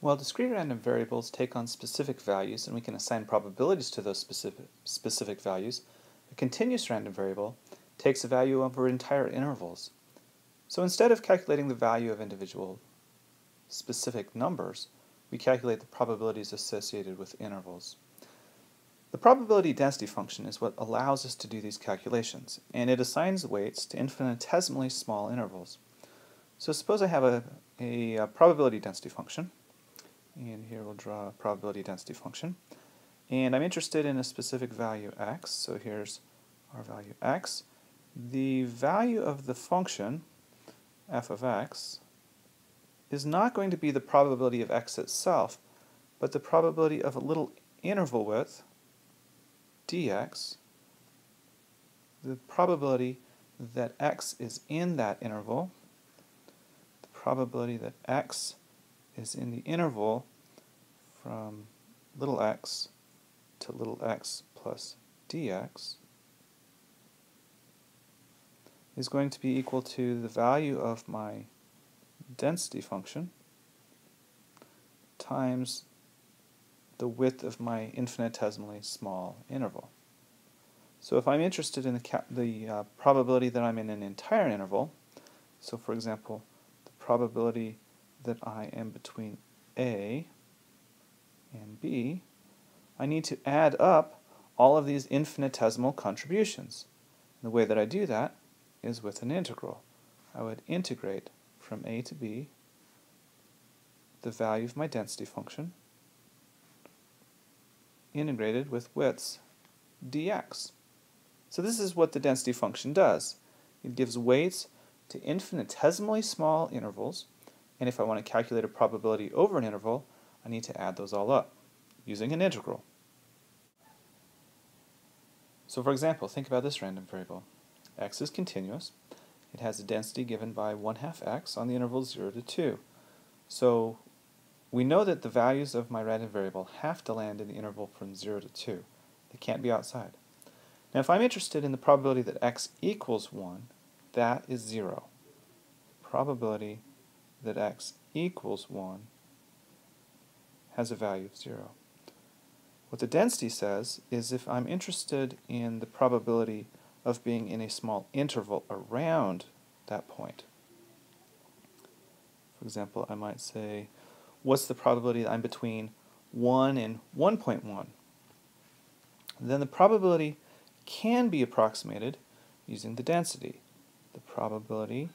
Well, discrete random variables take on specific values and we can assign probabilities to those specific, specific values. A continuous random variable takes a value over entire intervals. So instead of calculating the value of individual specific numbers, we calculate the probabilities associated with intervals. The probability density function is what allows us to do these calculations, and it assigns weights to infinitesimally small intervals. So suppose I have a, a, a probability density function, and here we'll draw a probability density function. And I'm interested in a specific value x, so here's our value x. The value of the function, f of x, is not going to be the probability of x itself, but the probability of a little interval width, dx, the probability that x is in that interval, the probability that x is in the interval from little x to little x plus dx is going to be equal to the value of my density function times the width of my infinitesimally small interval. So if I'm interested in the, the uh, probability that I'm in an entire interval, so for example, the probability that I am between A and B, I need to add up all of these infinitesimal contributions. And the way that I do that is with an integral. I would integrate from A to B the value of my density function integrated with widths dx. So this is what the density function does. It gives weights to infinitesimally small intervals and if I want to calculate a probability over an interval, I need to add those all up using an integral. So for example, think about this random variable. x is continuous. It has a density given by 1 half x on the interval 0 to 2. So we know that the values of my random variable have to land in the interval from 0 to 2. They can't be outside. Now if I'm interested in the probability that x equals 1, that is 0. Probability that x equals 1 has a value of 0. What the density says is if I'm interested in the probability of being in a small interval around that point, for example, I might say, what's the probability that I'm between 1 and 1.1? Then the probability can be approximated using the density. The probability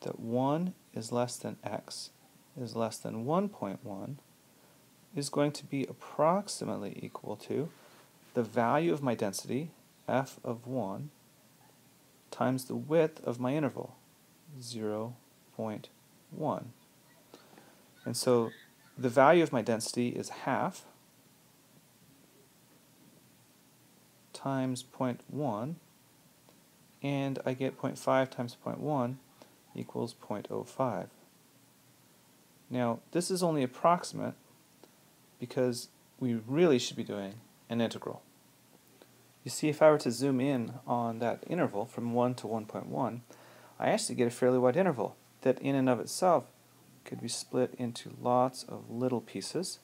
that 1 is less than x is less than 1.1 is going to be approximately equal to the value of my density, f of 1, times the width of my interval, 0 0.1. And so the value of my density is half times 0.1, and I get 0.5 times 0.1 equals 0.05. Now, this is only approximate because we really should be doing an integral. You see, if I were to zoom in on that interval from 1 to 1.1, I actually get a fairly wide interval that in and of itself could be split into lots of little pieces.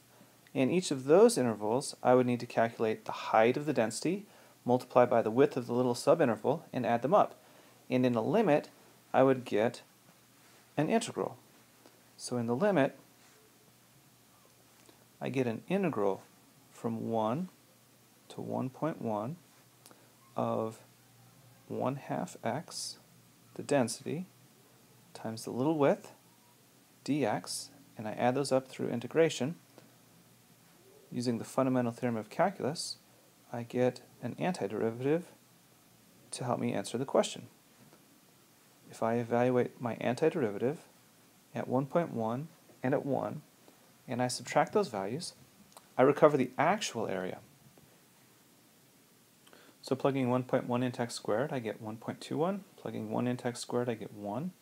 In each of those intervals, I would need to calculate the height of the density, multiply by the width of the little subinterval, and add them up. And in a limit, I would get an integral. So in the limit, I get an integral from 1 to 1.1 of 1 half x, the density, times the little width, dx, and I add those up through integration. Using the fundamental theorem of calculus, I get an antiderivative to help me answer the question if I evaluate my antiderivative at 1.1 and at 1, and I subtract those values, I recover the actual area. So plugging 1.1 into x squared, I get 1.21. Plugging 1 into x squared, I get 1.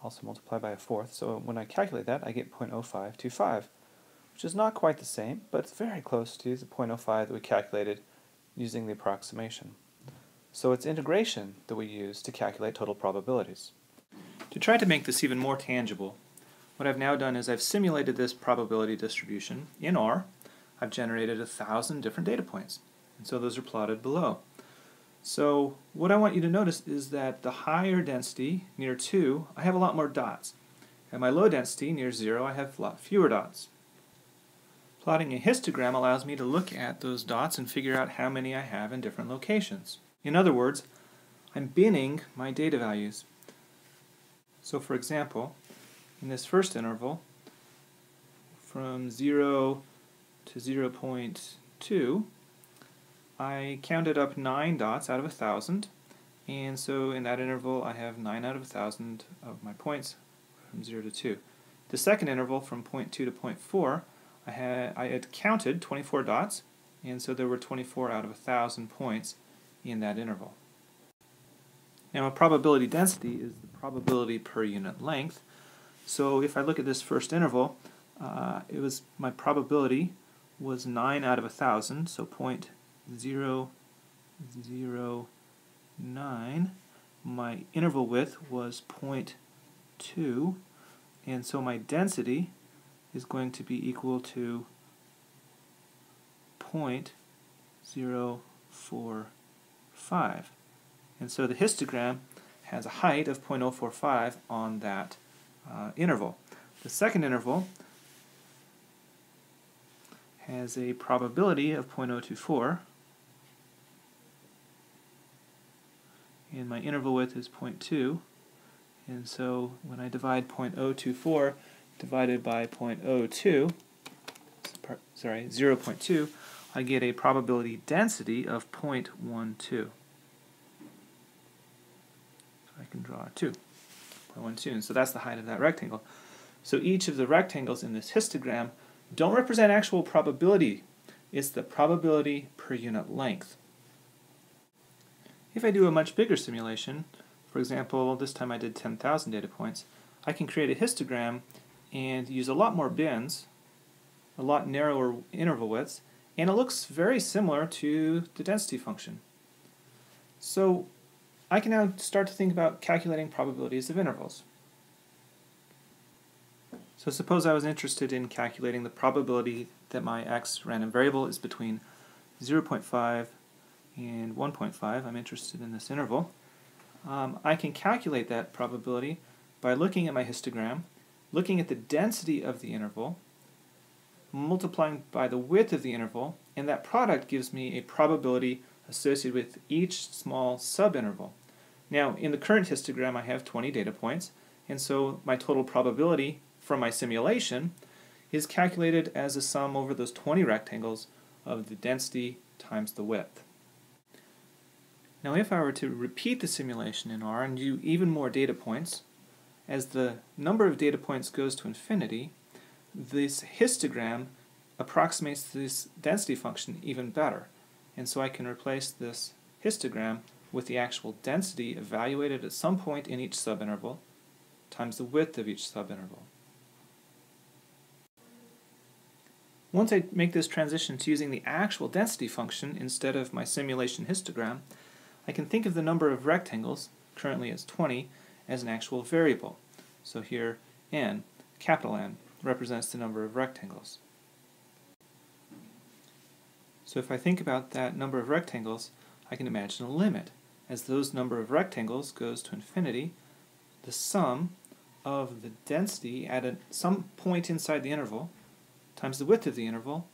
Also multiply by a fourth. So when I calculate that, I get 0.0525, which is not quite the same, but it's very close to the 0.05 that we calculated using the approximation. So it's integration that we use to calculate total probabilities. To try to make this even more tangible, what I've now done is I've simulated this probability distribution in R. I've generated a thousand different data points. And so those are plotted below. So what I want you to notice is that the higher density, near 2, I have a lot more dots. At my low density, near 0, I have a lot fewer dots. Plotting a histogram allows me to look at those dots and figure out how many I have in different locations. In other words, I'm binning my data values. So for example, in this first interval, from 0 to 0 0.2, I counted up 9 dots out of a 1,000, and so in that interval I have 9 out of a 1,000 of my points from 0 to 2. The second interval from point 2 to point 4, I had, I had counted 24 dots, and so there were 24 out of a 1,000 points in that interval. Now a probability density is the probability per unit length. So if I look at this first interval, uh, it was my probability was 9 out of a 1,000, so point zero zero nine. My interval width was 0.2, and so my density is going to be equal to 0.045. And so the histogram has a height of 0.045 on that uh, interval. The second interval has a probability of 0.024, and my interval width is 0.2 and so when I divide 0.024 divided by 0.02 sorry 0.2 I get a probability density of 0.12 so I can draw a 2 0.12 and so that's the height of that rectangle. So each of the rectangles in this histogram don't represent actual probability. It's the probability per unit length. If I do a much bigger simulation, for example, this time I did 10,000 data points, I can create a histogram and use a lot more bins, a lot narrower interval widths, and it looks very similar to the density function. So I can now start to think about calculating probabilities of intervals. So suppose I was interested in calculating the probability that my x random variable is between 0.5 and 1.5, I'm interested in this interval, um, I can calculate that probability by looking at my histogram, looking at the density of the interval, multiplying by the width of the interval, and that product gives me a probability associated with each small subinterval. Now, in the current histogram, I have 20 data points, and so my total probability from my simulation is calculated as a sum over those 20 rectangles of the density times the width. Now if I were to repeat the simulation in R and do even more data points, as the number of data points goes to infinity, this histogram approximates this density function even better. And so I can replace this histogram with the actual density evaluated at some point in each subinterval times the width of each subinterval. Once I make this transition to using the actual density function instead of my simulation histogram, I can think of the number of rectangles, currently as 20, as an actual variable. So here n, capital N, represents the number of rectangles. So if I think about that number of rectangles, I can imagine a limit. As those number of rectangles goes to infinity, the sum of the density at a, some point inside the interval times the width of the interval,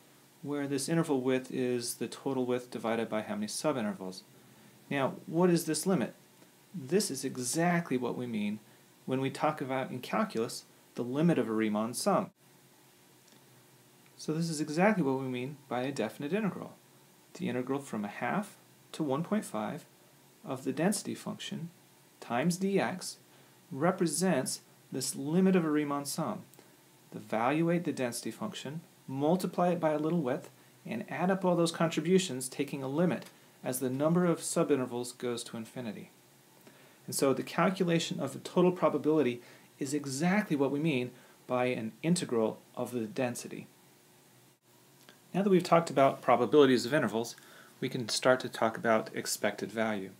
where this interval width is the total width divided by how many subintervals. Now, what is this limit? This is exactly what we mean when we talk about in calculus the limit of a Riemann sum. So this is exactly what we mean by a definite integral. The integral from a half to 1.5 of the density function times dx represents this limit of a Riemann sum. Evaluate the density function, multiply it by a little width, and add up all those contributions taking a limit as the number of subintervals goes to infinity. And so the calculation of the total probability is exactly what we mean by an integral of the density. Now that we've talked about probabilities of intervals, we can start to talk about expected value.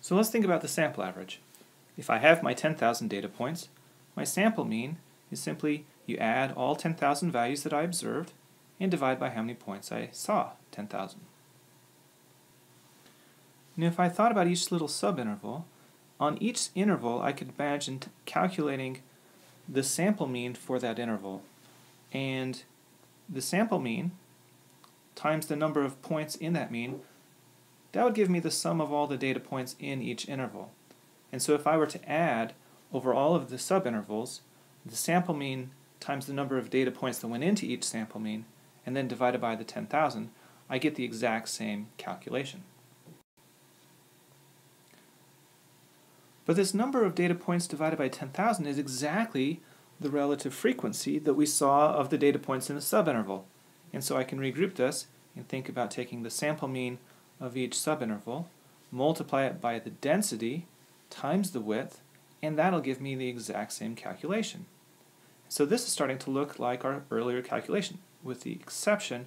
So let's think about the sample average. If I have my 10,000 data points, my sample mean is simply you add all 10,000 values that I observed and divide by how many points I saw, 10,000. Now if I thought about each little subinterval, on each interval I could imagine calculating the sample mean for that interval. And the sample mean times the number of points in that mean, that would give me the sum of all the data points in each interval. And so if I were to add over all of the subintervals, the sample mean times the number of data points that went into each sample mean, and then divided by the 10,000, I get the exact same calculation. But this number of data points divided by 10,000 is exactly the relative frequency that we saw of the data points in the subinterval. And so I can regroup this and think about taking the sample mean of each subinterval, multiply it by the density times the width, and that'll give me the exact same calculation. So this is starting to look like our earlier calculation, with the exception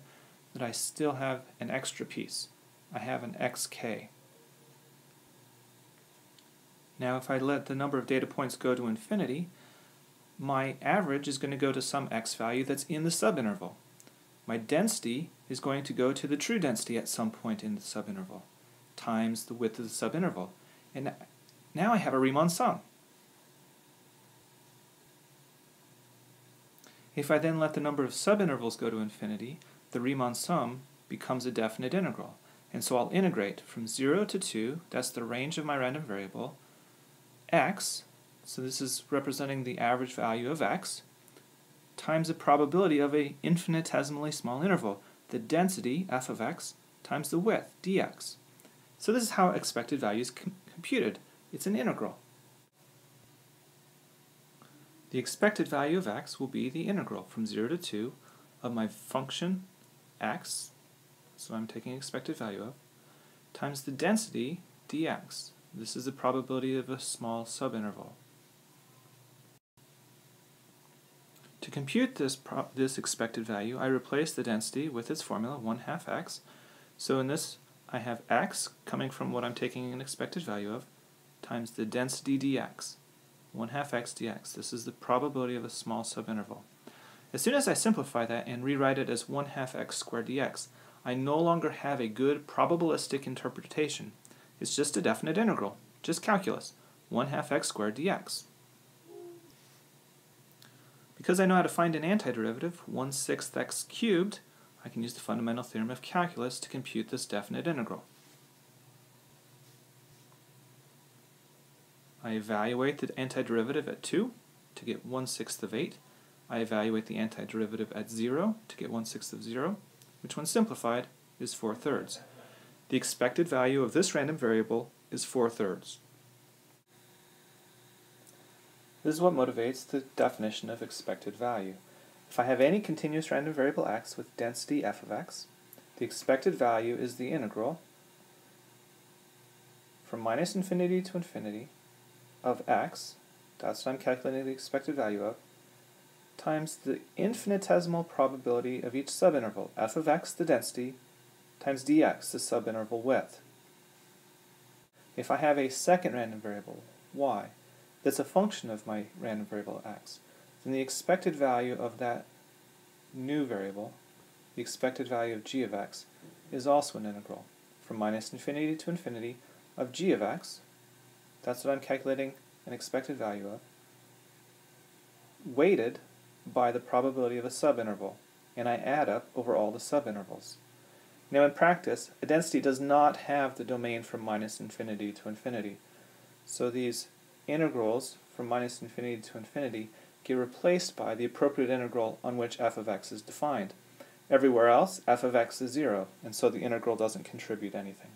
that I still have an extra piece. I have an xk. Now if I let the number of data points go to infinity, my average is going to go to some x value that's in the subinterval. My density is going to go to the true density at some point in the subinterval, times the width of the subinterval. And now I have a Riemann sum. If I then let the number of subintervals go to infinity, the Riemann sum becomes a definite integral. And so I'll integrate from 0 to 2, that's the range of my random variable, x, so this is representing the average value of x, times the probability of a infinitesimally small interval, the density, f of x, times the width, dx. So this is how expected value is com computed. It's an integral. The expected value of x will be the integral from 0 to 2 of my function x, so I'm taking expected value of, times the density dx. This is the probability of a small subinterval. To compute this, this expected value, I replace the density with its formula, 1 half x. So in this, I have x coming from what I'm taking an expected value of, times the density dx. 1 half x dx. This is the probability of a small subinterval. As soon as I simplify that and rewrite it as 1 half x squared dx, I no longer have a good probabilistic interpretation. It's just a definite integral, just calculus, 1 half x squared dx. Because I know how to find an antiderivative, 1 sixth x cubed, I can use the fundamental theorem of calculus to compute this definite integral. I evaluate the antiderivative at 2 to get 1 sixth of 8. I evaluate the antiderivative at 0 to get 1 sixth of 0, which when simplified is 4 thirds. The expected value of this random variable is 4 thirds. This is what motivates the definition of expected value. If I have any continuous random variable x with density f of x, the expected value is the integral from minus infinity to infinity of x, that's what I'm calculating the expected value of, times the infinitesimal probability of each subinterval, f of x, the density, times dx, the subinterval width. If I have a second random variable, y, that's a function of my random variable x, then the expected value of that new variable, the expected value of g of x, is also an integral from minus infinity to infinity of g of x, that's what I'm calculating an expected value of, weighted by the probability of a subinterval, and I add up over all the subintervals. Now in practice, a density does not have the domain from minus infinity to infinity. So these integrals from minus infinity to infinity get replaced by the appropriate integral on which f of x is defined. Everywhere else, f of x is 0, and so the integral doesn't contribute anything.